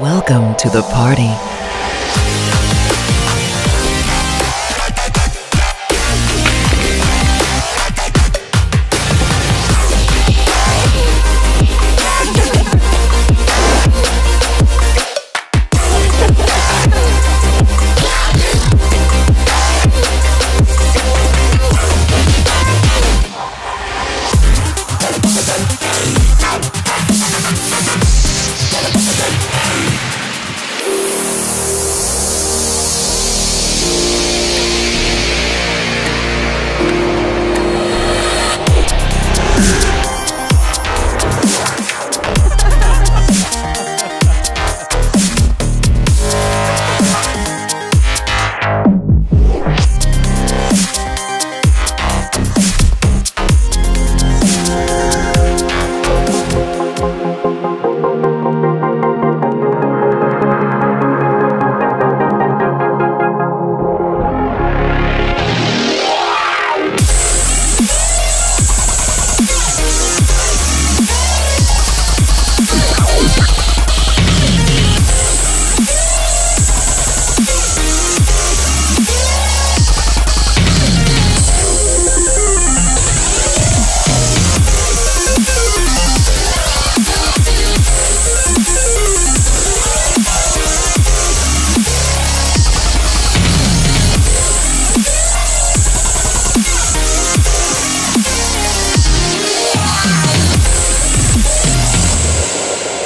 Welcome to the party.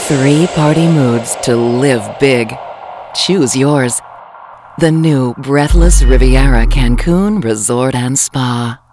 Three party moods to live big. Choose yours. The new Breathless Riviera Cancun Resort and Spa.